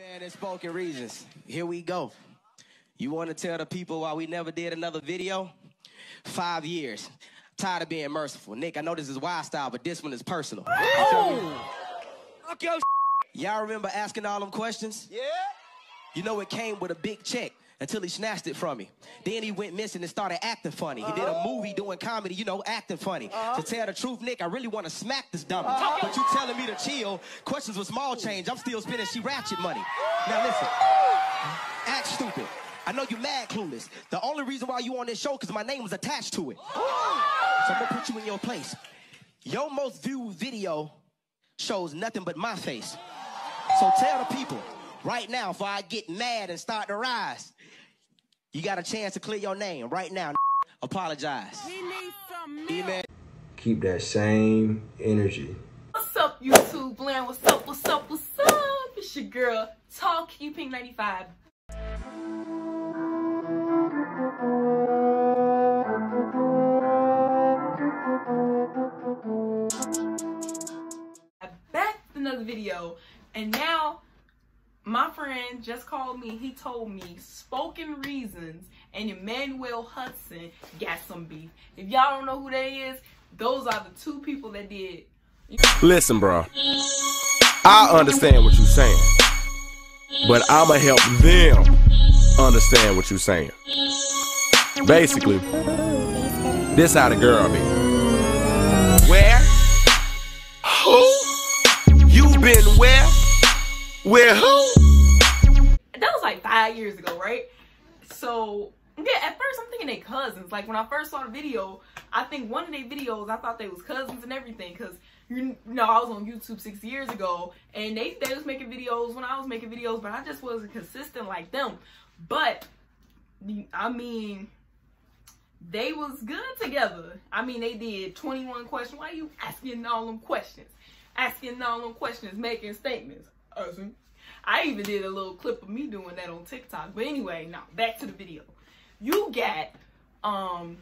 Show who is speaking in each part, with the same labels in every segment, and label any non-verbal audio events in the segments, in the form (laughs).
Speaker 1: Man, it's spoken reasons. Here we go. You want to tell the people why we never did another video? Five years. Tired of being merciful. Nick, I know this is wild style, but this one is personal.
Speaker 2: Oh!
Speaker 1: Fuck your Y'all remember asking all them questions?
Speaker 2: Yeah?
Speaker 1: You know it came with a big check until he snatched it from me. Then he went missing and started acting funny. He did a uh-huh. movie doing comedy, you know, acting funny. Uh-huh. To tell the truth, Nick, I really want to smack this dummy. Uh-huh. But you telling me to chill, questions with small change, I'm still spending she ratchet money. Now listen, act stupid. I know you mad clueless. The only reason why you on this show because my name was attached to it. So I'm gonna put you in your place. Your most viewed video shows nothing but my face. So tell the people right now before I get mad and start to rise. You got a chance to clear your name right now. (laughs) Apologize. Email.
Speaker 3: Keep that same energy.
Speaker 4: What's up, YouTube land? What's up? What's up? What's up? It's your girl, Talk You Pink 95. Back with another video, and now my friend just called me. He told me Spoken Reasons and Emmanuel Hudson got some beef. If y'all don't know who that is, those are the two people that did
Speaker 5: Listen, bro. I understand what you're saying, but I'ma help them understand what you're saying. Basically, this how the girl be. Where? Who? You been where? Where who?
Speaker 4: Five years ago, right? So yeah, at first I'm thinking they cousins. Like when I first saw the video, I think one of their videos I thought they was cousins and everything because you know I was on YouTube six years ago and they they was making videos when I was making videos, but I just wasn't consistent like them. But I mean, they was good together. I mean, they did 21 questions. Why are you asking all them questions? Asking all them questions, making statements. Asking. I even did a little clip of me doing that on TikTok. But anyway, now back to the video. You got um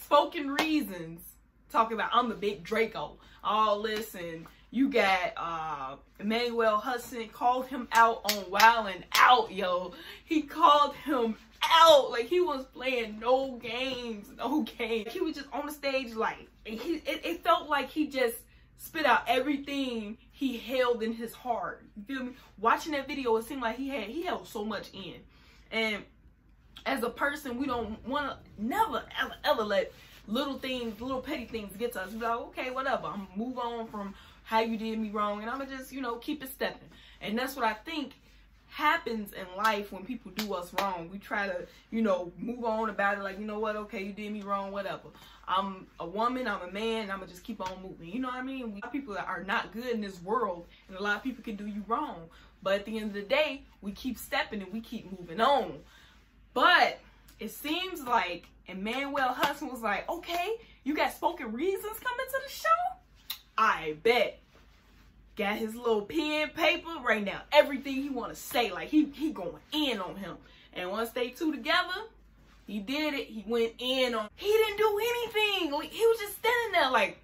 Speaker 4: spoken reasons talking about I'm the big Draco, all this, and you got uh Emmanuel Hudson called him out on Wild 'N Out, yo. He called him out like he was playing no games, no games. He was just on the stage like he it, it felt like he just spit out everything he held in his heart. You feel me? Watching that video, it seemed like he had he held so much in. And as a person, we don't want to never ever ever let little things, little petty things get to us. Be like, okay, whatever. I'm move on from how you did me wrong, and I'm gonna just you know keep it stepping. And that's what I think happens in life when people do us wrong. We try to, you know, move on about it like, you know what, okay, you did me wrong, whatever. I'm a woman, I'm a man, I'm gonna just keep on moving. You know what I mean? A lot of people that are not good in this world, and a lot of people can do you wrong. But at the end of the day, we keep stepping and we keep moving on. But it seems like Emmanuel Hudson was like, okay, you got spoken reasons coming to the show? I bet. Got his little pen, paper right now. Everything he want to say, like he he going in on him. And once they two together, he did it. He went in on. He didn't do anything. Like, he was just standing there, like.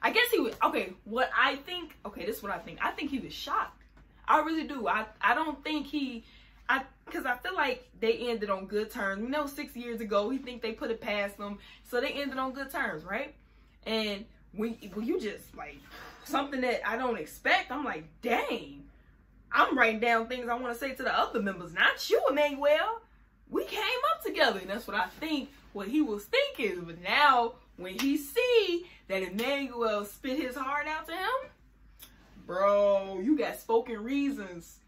Speaker 4: I guess he was okay. What I think, okay, this is what I think. I think he was shocked. I really do. I I don't think he. I because I feel like they ended on good terms. You know, six years ago, he think they put it past them, so they ended on good terms, right? And when when you just like something that I don't expect, I'm like, dang. I'm writing down things I want to say to the other members, not you, Emmanuel. We came up together, and that's what I think what he was thinking. But now, when he see that Emmanuel spit his heart out to him, bro, you got spoken reasons.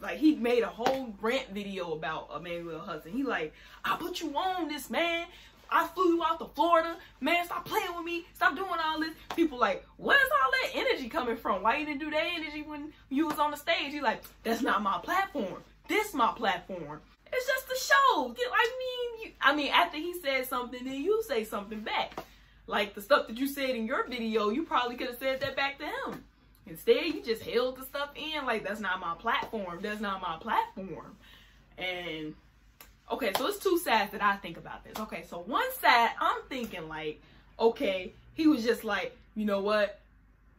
Speaker 4: Like he made a whole rant video about Emmanuel Hudson. He like, I put you on this man. I flew you out to Florida. Man, stop playing with me. Stop doing all this. People like, where's all that energy coming from? Why you didn't do that energy when you was on the stage? He like, that's not my platform. This my platform. It's just a show. I mean, you, I mean, after he said something, then you say something back. Like the stuff that you said in your video, you probably could have said that back to him. Instead, you just held the stuff in like that's not my platform. That's not my platform. And okay, so it's two sides that I think about this. Okay, so one side I'm thinking like, okay, he was just like, you know what?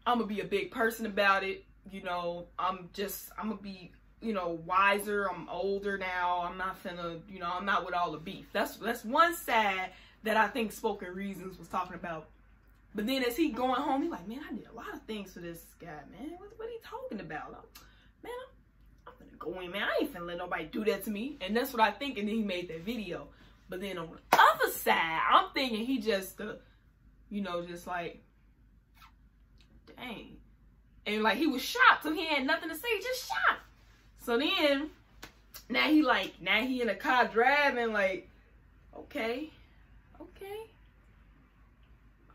Speaker 4: I'm gonna be a big person about it. you know, I'm just I'm gonna be you know wiser. I'm older now. I'm not gonna, you know I'm not with all the beef. That's that's one side that I think Spoken Reasons was talking about. But then as he going home, he like, man, I did a lot of things for this guy, man. What what he talking about? man, I'm, I'm finna go in, man. I ain't finna let nobody do that to me. And that's what I think. And then he made that video. But then on the other side, I'm thinking he just, uh, you know, just like, dang. And like he was shocked, so he had nothing to say, just shocked. So then, now he like, now he in a car driving, like, okay, okay.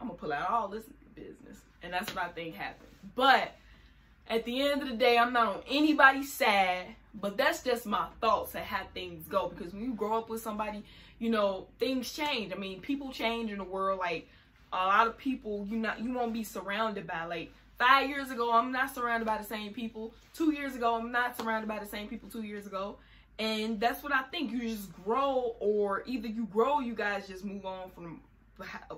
Speaker 4: I'm gonna pull out all this business. And that's what I think happened. But at the end of the day, I'm not on anybody's side, but that's just my thoughts of how things go. Because when you grow up with somebody, you know, things change. I mean, people change in the world. Like a lot of people, you not you won't be surrounded by like five years ago, I'm not surrounded by the same people. Two years ago, I'm not surrounded by the same people two years ago. And that's what I think. You just grow, or either you grow, you guys just move on from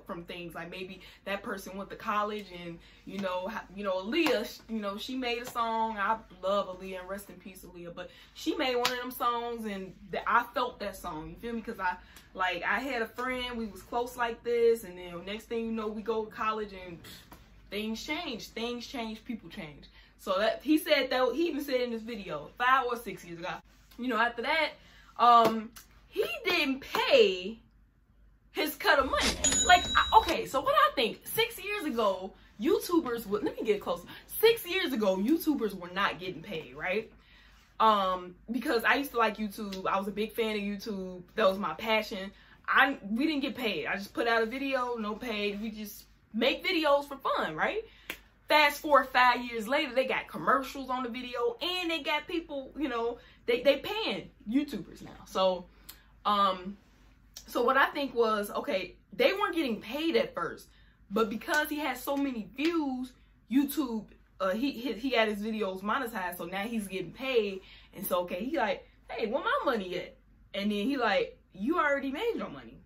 Speaker 4: from things. Like maybe that person went to college and you know you know Aaliyah you know she made a song. I love Aaliyah and rest in peace Aaliyah. But she made one of them songs and I felt that song. You feel me? Because I like I had a friend we was close like this and then next thing you know we go to college and pff, things change. Things change people change. So that he said that he even said in this video five or six years ago. You know after that um he didn't pay his cut of money. Like, okay, so what I think, six years ago, YouTubers would, let me get close. Six years ago, YouTubers were not getting paid, right? Um, because I used to like YouTube. I was a big fan of YouTube. That was my passion. I, we didn't get paid. I just put out a video, no paid. We just make videos for fun, right? Fast forward five years later, they got commercials on the video and they got people, you know, they, they paying YouTubers now. So, um, so what I think was, okay, they weren't getting paid at first, but because he had so many views, YouTube, uh, he, he, he had his videos monetized, so now he's getting paid. And so, okay, he like, hey, where my money at? And then he like, you already made your money.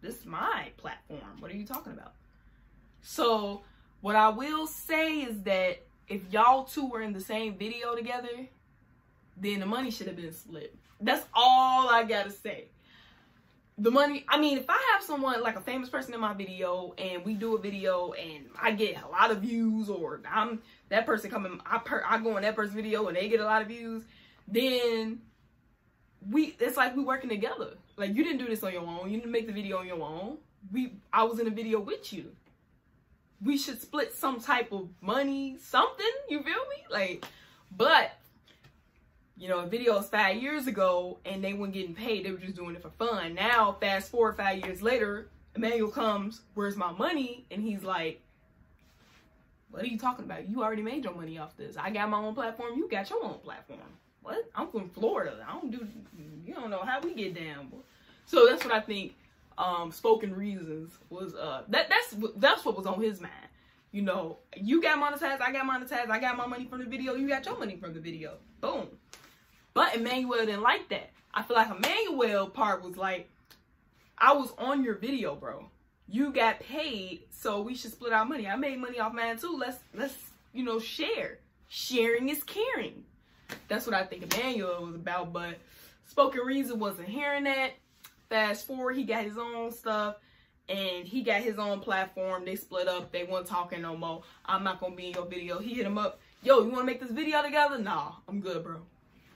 Speaker 4: This is my platform. What are you talking about? So what I will say is that if y'all two were in the same video together, then the money should have been split. That's all I gotta say the money i mean if i have someone like a famous person in my video and we do a video and i get a lot of views or i'm that person coming i per i go on that person's video and they get a lot of views then we it's like we working together. Like you didn't do this on your own. You didn't make the video on your own. We i was in a video with you. We should split some type of money something you feel me? Like but you know, videos five years ago and they weren't getting paid. They were just doing it for fun. Now, fast forward five years later, Emmanuel comes, where's my money? And he's like, what are you talking about? You already made your money off this. I got my own platform. You got your own platform. What? I'm from Florida. I don't do, you don't know how we get down. So that's what I think um, Spoken Reasons was, uh, that that's, that's what was on his mind. You know, you got monetized, I got monetized, I got my money from the video, you got your money from the video. Boom. But Emmanuel didn't like that. I feel like Emmanuel part was like, I was on your video, bro. You got paid, so we should split our money. I made money off mine too. Let's let's you know share. Sharing is caring. That's what I think Emmanuel was about. But Spoken Reason wasn't hearing that. Fast forward, he got his own stuff and he got his own platform. They split up. They weren't talking no more. I'm not gonna be in your video. He hit him up. Yo, you wanna make this video together? Nah, I'm good, bro.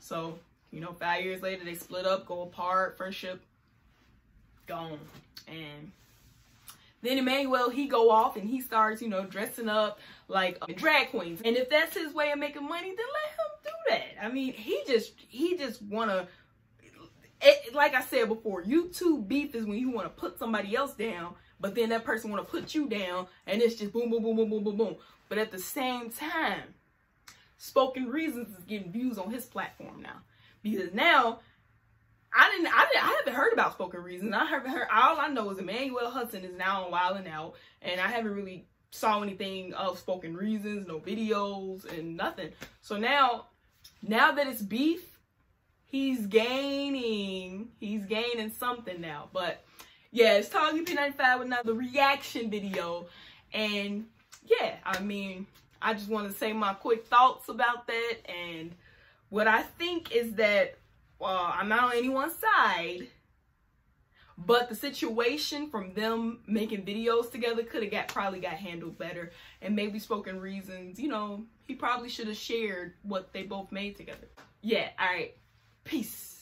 Speaker 4: So, you know, five years later, they split up, go apart, friendship gone. And then Emmanuel, he go off and he starts, you know, dressing up like a drag queens. And if that's his way of making money, then let him do that. I mean, he just, he just wanna, eh, like I said before, YouTube beef is when you want to put somebody else down, but then that person want to put you down, and it's just boom, boom, boom, boom, boom, boom, boom. But at the same time, Spoken Reasons is getting views on his platform now. Because now I didn't I didn't I haven't heard about Spoken Reasons. I haven't heard all I know is Emmanuel Hudson is now on Wild 'N Out and I haven't really saw anything of Spoken Reasons, no videos and nothing. So now now that it's beef, he's gaining he's gaining something now. But yeah, it's Talking P95 with another reaction video. And yeah, I mean I just want to say my quick thoughts about that. And what I think is that well, I'm not on anyone's side, but the situation from them making videos together could have got probably got handled better and maybe spoken reasons. You know, he probably should have shared what they both made together. Yeah, all right. Peace.